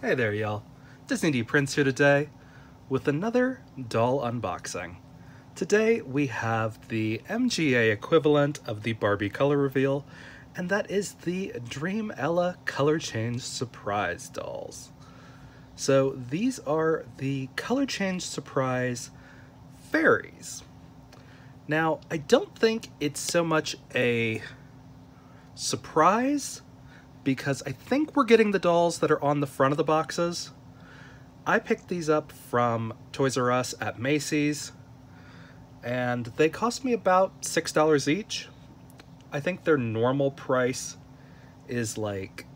Hey there, y'all. Disney D Prince here today with another doll unboxing. Today we have the MGA equivalent of the Barbie color reveal, and that is the Dream Ella Color Change Surprise dolls. So these are the Color Change Surprise fairies. Now, I don't think it's so much a surprise because I think we're getting the dolls that are on the front of the boxes. I picked these up from Toys R Us at Macy's and they cost me about $6 each. I think their normal price is like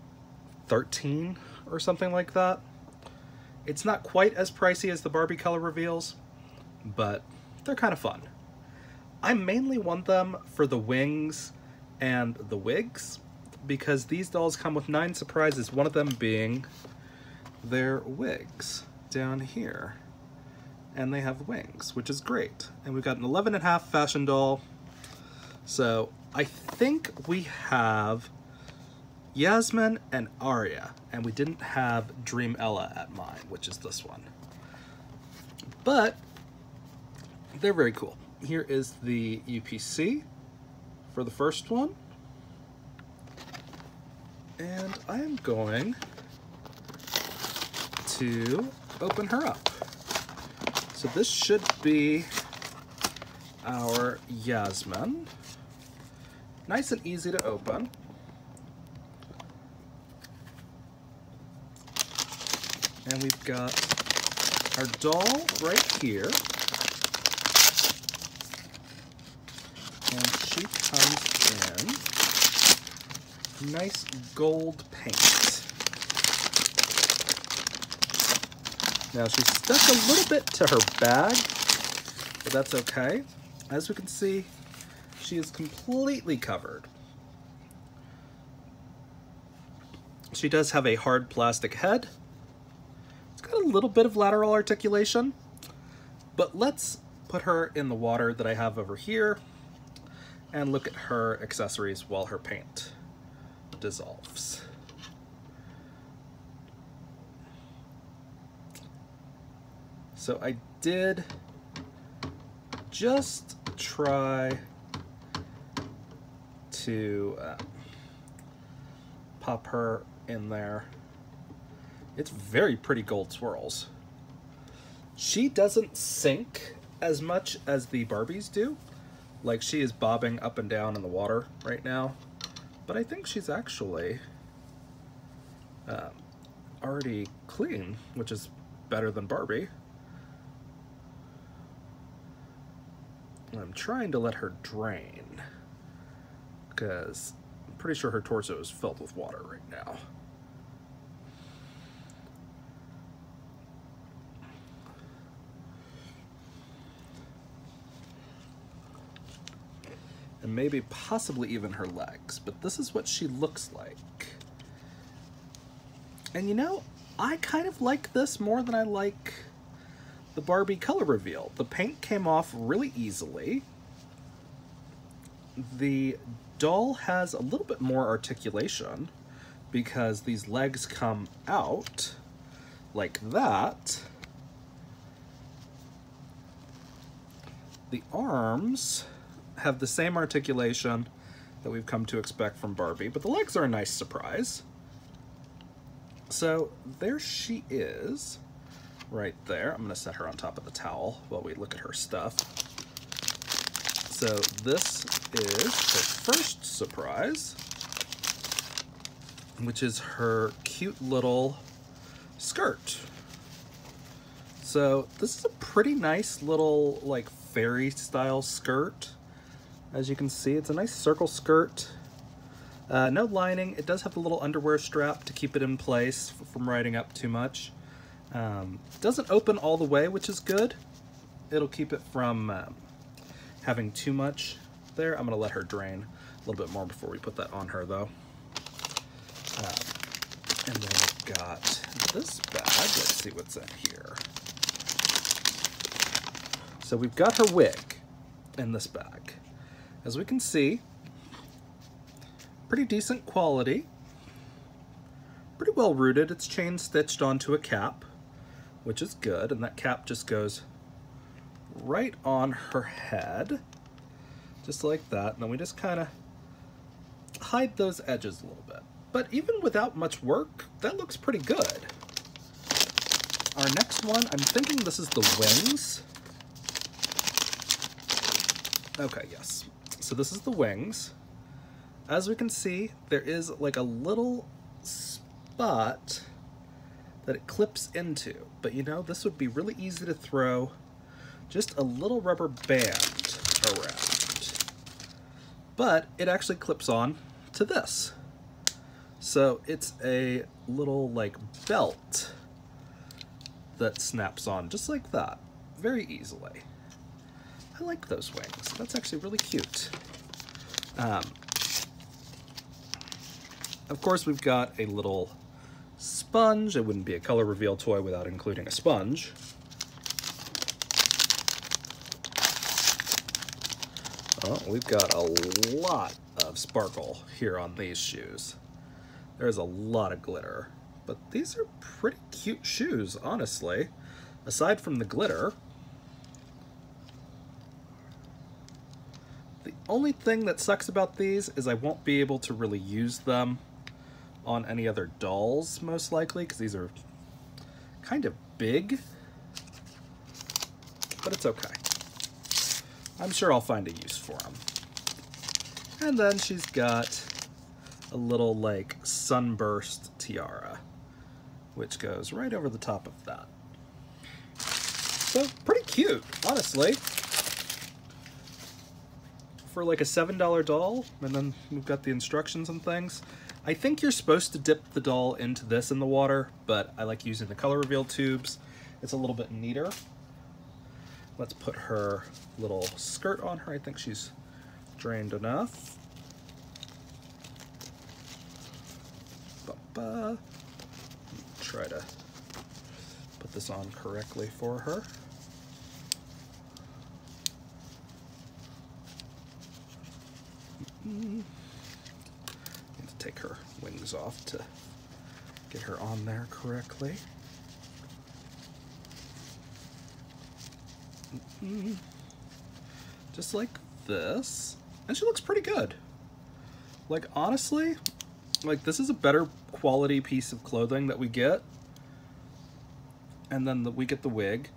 13 or something like that. It's not quite as pricey as the Barbie color reveals, but they're kind of fun. I mainly want them for the wings and the wigs because these dolls come with nine surprises, one of them being their wigs down here. And they have wings, which is great. And we've got an 11 and a half fashion doll. So I think we have Yasmin and Aria, and we didn't have Dream Ella at mine, which is this one. But they're very cool. Here is the UPC for the first one. And I am going to open her up. So this should be our Yasmin. Nice and easy to open. And we've got our doll right here. And she comes in nice gold paint. Now she's stuck a little bit to her bag, but that's okay. As we can see, she is completely covered. She does have a hard plastic head. It's got a little bit of lateral articulation, but let's put her in the water that I have over here and look at her accessories while her paint dissolves. So I did just try to uh, pop her in there. It's very pretty gold swirls. She doesn't sink as much as the Barbies do. Like she is bobbing up and down in the water right now but I think she's actually uh, already clean, which is better than Barbie. I'm trying to let her drain because I'm pretty sure her torso is filled with water right now. And maybe possibly even her legs, but this is what she looks like. And you know, I kind of like this more than I like the Barbie color reveal. The paint came off really easily. The doll has a little bit more articulation because these legs come out like that. The arms have the same articulation that we've come to expect from Barbie, but the legs are a nice surprise. So there she is, right there. I'm gonna set her on top of the towel while we look at her stuff. So this is her first surprise, which is her cute little skirt. So this is a pretty nice little like fairy style skirt. As you can see, it's a nice circle skirt. Uh, no lining. It does have a little underwear strap to keep it in place from riding up too much. Um, doesn't open all the way, which is good. It'll keep it from um, having too much there. I'm going to let her drain a little bit more before we put that on her, though. Uh, and then we've got this bag. Let's see what's in here. So we've got her wig in this bag. As we can see, pretty decent quality, pretty well rooted. It's chain stitched onto a cap, which is good. And that cap just goes right on her head, just like that. And then we just kind of hide those edges a little bit. But even without much work, that looks pretty good. Our next one, I'm thinking this is the wings. Okay, yes. So this is the wings. As we can see, there is like a little spot that it clips into. But you know, this would be really easy to throw just a little rubber band around. But it actually clips on to this. So it's a little like belt that snaps on just like that, very easily. I like those wings. That's actually really cute. Um, of course, we've got a little sponge. It wouldn't be a color reveal toy without including a sponge. Oh, we've got a lot of sparkle here on these shoes. There's a lot of glitter, but these are pretty cute shoes, honestly. Aside from the glitter, the only thing that sucks about these is I won't be able to really use them on any other dolls, most likely, because these are kind of big, but it's okay. I'm sure I'll find a use for them. And then she's got a little like sunburst tiara, which goes right over the top of that. So pretty cute, honestly. For like a $7 doll, and then we've got the instructions and things. I think you're supposed to dip the doll into this in the water, but I like using the color reveal tubes. It's a little bit neater. Let's put her little skirt on her. I think she's drained enough. Ba -ba. Try to put this on correctly for her. To take her wings off to get her on there correctly. Mm-hmm. Just like this. And she looks pretty good. Like, honestly, like, this is a better quality piece of clothing that we get. And then the, we get the wig.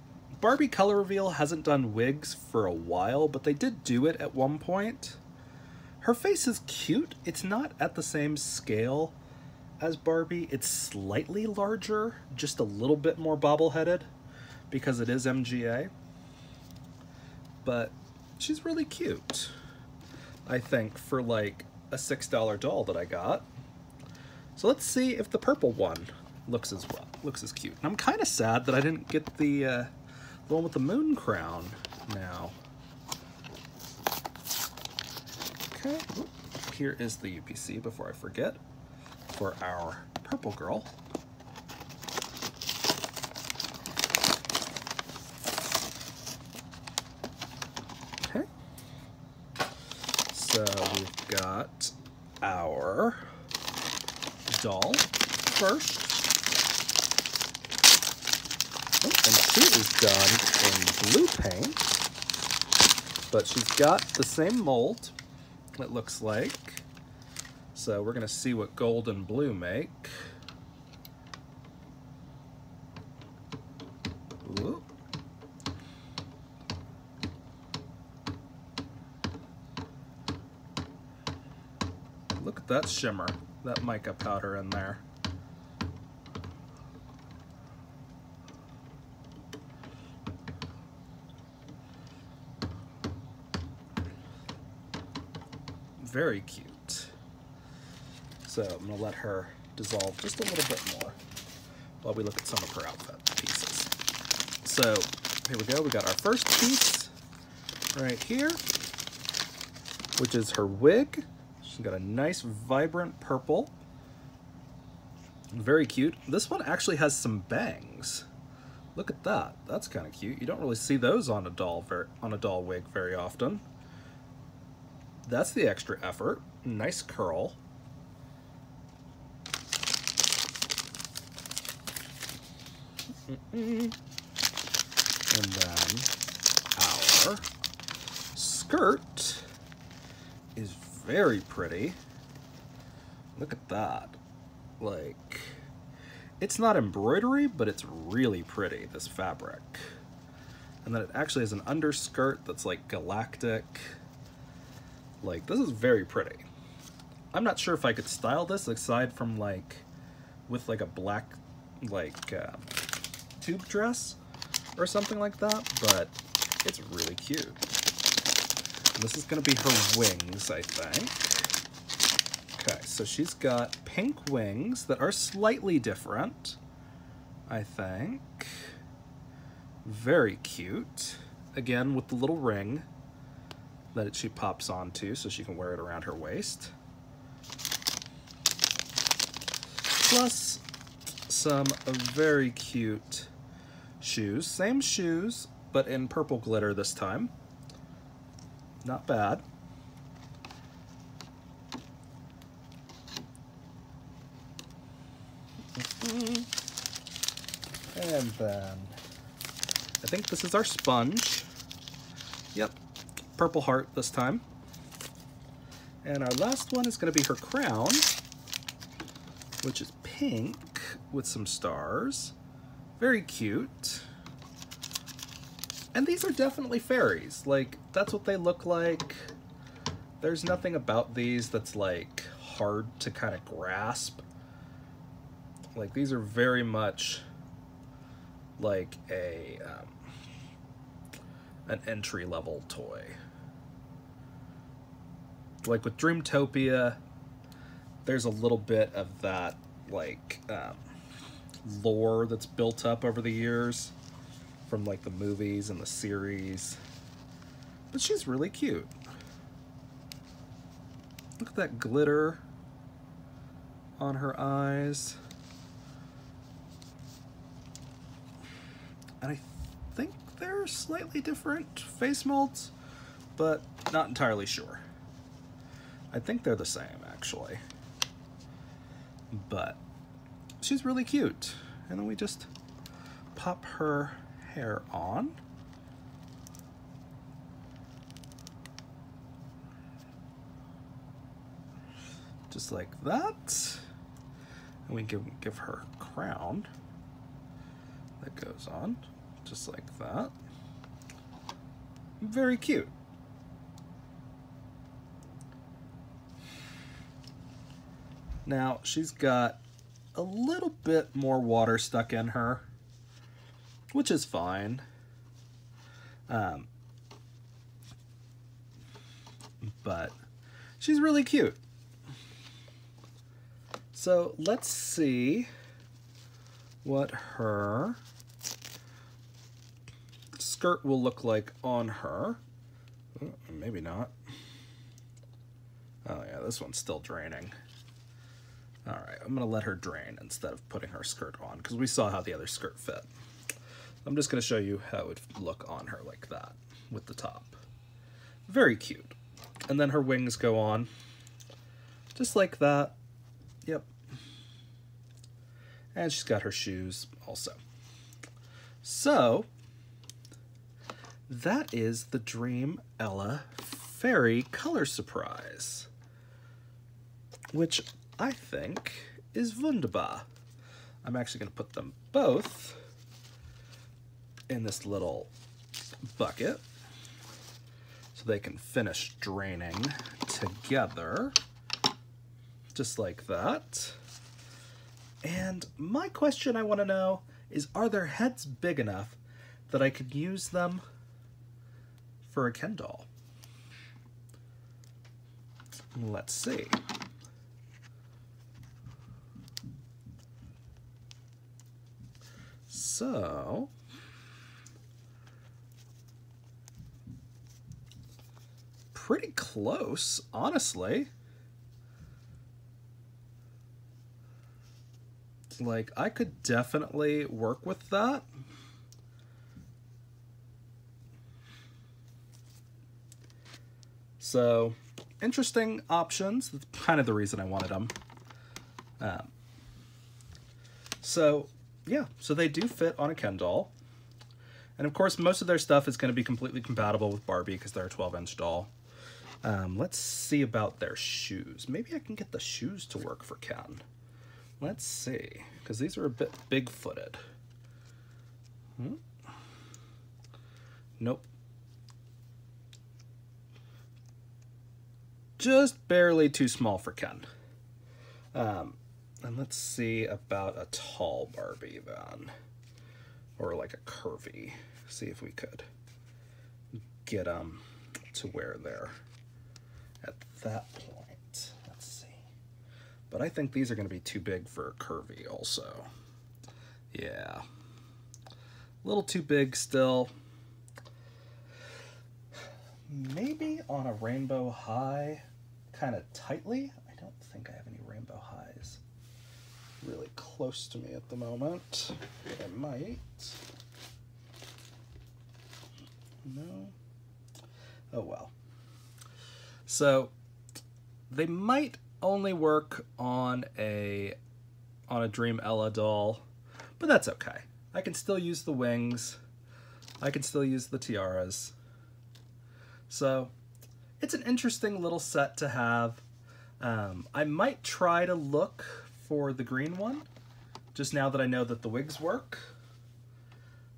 Barbie Color Reveal hasn't done wigs for a while, but they did do it at one point. Her face is cute. It's not at the same scale as Barbie. It's slightly larger, just a little bit more bobble-headed because it is MGA but she's really cute. I think for like a $6 doll that I got. So let's see if the purple one looks as well, looks as cute. And I'm kind of sad that I didn't get the, uh, the one with the moon crown now. Okay, here is the UPC before I forget for our purple girl. Okay, so we've got our doll first. Oh, and she is done in blue paint, but she's got the same mold, it looks like. So we're gonna see what gold and blue make. Look at that shimmer, that mica powder in there. Very cute. So I'm gonna let her dissolve just a little bit more while we look at some of her outfit pieces. So here we go, we got our first piece right here, which is her wig. She's got a nice vibrant purple. Very cute. This one actually has some bangs. Look at that. That's kind of cute. You don't really see those on a doll on a doll wig very often. That's the extra effort. Nice curl. And then our skirt is very pretty. Look at that. Like, it's not embroidery, but it's really pretty, this fabric. And then it actually has an underskirt that's like galactic. Like, this is very pretty. I'm not sure if I could style this aside from like, with like a black, like, uh, tube dress or something like that, but it's really cute. And this is gonna be her wings, I think. Okay, so she's got pink wings that are slightly different, I think. Very cute. Again, with the little ring that she pops onto so she can wear it around her waist. Plus some very cute shoes. Same shoes, but in purple glitter this time. Not bad. And then, I think this is our sponge. Yep, purple heart this time. And our last one is gonna be her crown, which is pink with some stars. Very cute. And these are definitely fairies. Like, that's what they look like. There's nothing about these that's like hard to kind of grasp. Like, these are very much like a um, an entry level toy. Like with Dreamtopia, there's a little bit of that like um, lore that's built up over the years from like the movies and the series. But she's really cute. Look at that glitter on her eyes. And I they're slightly different face molds, but not entirely sure. I think they're the same, actually. But she's really cute. And then we just pop her hair on. Just like that. And we can give her a crown that goes on, just like that. Very cute. Now, she's got a little bit more water stuck in her, which is fine. Um, but she's really cute. So let's see what her skirt will look like on her. Oh, maybe not. Oh yeah, this one's still draining. All right, I'm gonna let her drain instead of putting her skirt on because we saw how the other skirt fit. I'm just gonna show you how it would look on her like that with the top. Very cute. And then her wings go on just like that. Yep. And she's got her shoes also. So, that is the Dream Ella Fairy Color Surprise, which I think is wunderbar. I'm actually going to put them both in this little bucket so they can finish draining together, just like that. And my question I want to know is, are their heads big enough that I could use them for a Ken doll? Let's see. So, pretty close, honestly. Like, I could definitely work with that. So, interesting options. That's kind of the reason I wanted them. Um, so, yeah, so they do fit on a Ken doll. And of course, most of their stuff is going to be completely compatible with Barbie because they're a 12-inch doll. Um, let's see about their shoes. Maybe I can get the shoes to work for Ken. Let's see, because these are a bit big-footed. Hmm? Nope. Just barely too small for Ken. Um, and let's see about a tall Barbie then. Or like a curvy. See if we could get um to where they're at that point. Let's see. But I think these are going to be too big for curvy also. Yeah. A little too big still. Maybe on a rainbow high, kind of tightly. I don't think I have any rainbow highs really close to me at the moment. I might. No. Oh well. So they might only work on a on a Dream Ella doll, but that's okay. I can still use the wings. I can still use the tiaras. So it's an interesting little set to have. Um, I might try to look for the green one, just now that I know that the wigs work.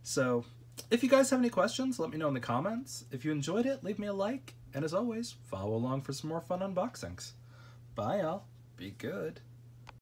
So if you guys have any questions, let me know in the comments. If you enjoyed it, leave me a like. And as always, follow along for some more fun unboxings. Bye, y'all. Be good.